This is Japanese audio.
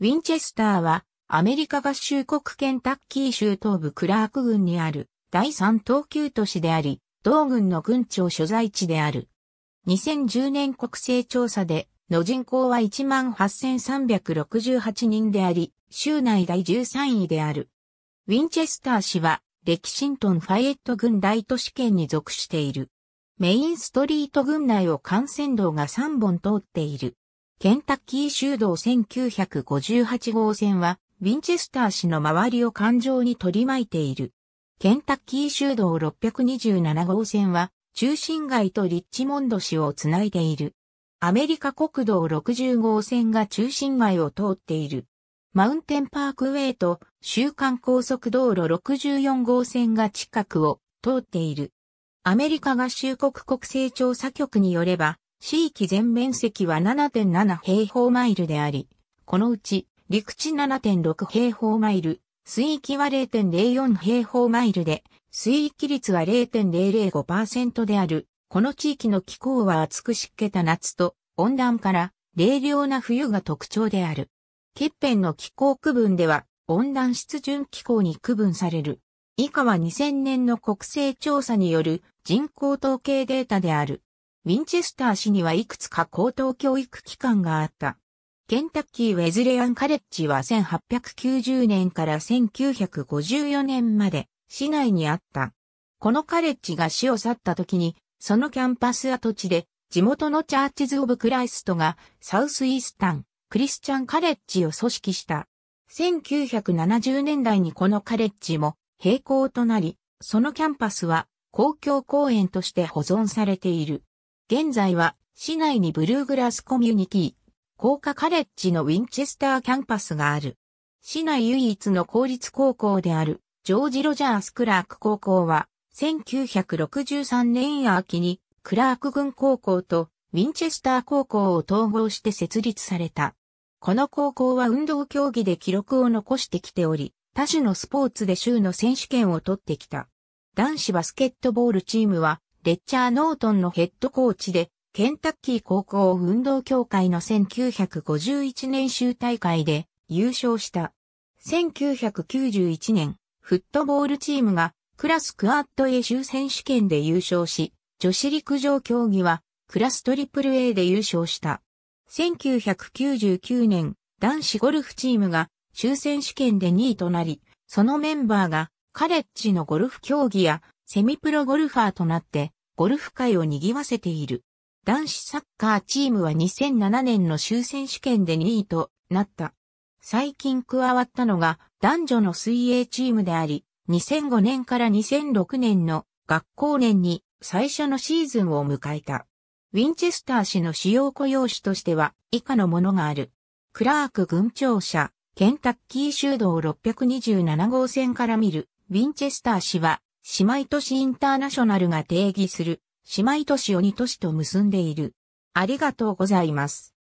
ウィンチェスターはアメリカ合衆国ケンタッキー州東部クラーク郡にある第三等級都市であり、同郡の郡庁所在地である。2010年国勢調査での人口は18,368人であり、州内第13位である。ウィンチェスター市は、レキシントン・ファイエット郡大都市圏に属している。メインストリート郡内を幹線道が3本通っている。ケンタッキー州道1958号線は、ウィンチェスター市の周りを環状に取り巻いている。ケンタッキー州道627号線は、中心街とリッチモンド市をつないでいる。アメリカ国道60号線が中心街を通っている。マウンテンパークウェイと週間高速道路64号線が近くを通っている。アメリカ合衆国国勢調査局によれば、地域全面積は7.7平方マイルであり、このうち陸地7.6平方マイル、水域は0.04平方マイルで、水域率は0.005%である。この地域の気候は暑く湿気た夏と温暖から冷涼な冬が特徴である。欠片の気候区分では温暖湿潤気候に区分される。以下は2000年の国勢調査による人口統計データである。ウィンチェスター市にはいくつか高等教育機関があった。ケンタッキーウェズレアンカレッジは1890年から1954年まで市内にあった。このカレッジが市を去った時に、そのキャンパス跡地で地元のチャーチズ・オブ・クライストがサウスイースタン、クリスチャンカレッジを組織した。1970年代にこのカレッジも閉校となり、そのキャンパスは公共公園として保存されている。現在は市内にブルーグラスコミュニティ、工科カレッジのウィンチェスターキャンパスがある。市内唯一の公立高校である、ジョージ・ロジャース・クラーク高校は、1963年秋に、クラーク郡高校とウィンチェスター高校を統合して設立された。この高校は運動競技で記録を残してきており、多種のスポーツで州の選手権を取ってきた。男子バスケットボールチームは、レッチャー・ノートンのヘッドコーチで、ケンタッキー高校運動協会の1951年州大会で優勝した。1991年、フットボールチームがクラスクアット A 州選手権で優勝し、女子陸上競技はクラストリプル A で優勝した。1999年、男子ゴルフチームが州選手権で2位となり、そのメンバーがカレッジのゴルフ競技やセミプロゴルファーとなってゴルフ界を賑わせている。男子サッカーチームは2007年の州選手権で2位となった。最近加わったのが男女の水泳チームであり、2005年から2006年の学校年に最初のシーズンを迎えた。ウィンチェスター市の主要雇用種としては以下のものがある。クラーク郡庁舎、ケンタッキー州道627号線から見る、ウィンチェスター市は、姉妹都市インターナショナルが定義する姉妹都市を2都市と結んでいる。ありがとうございます。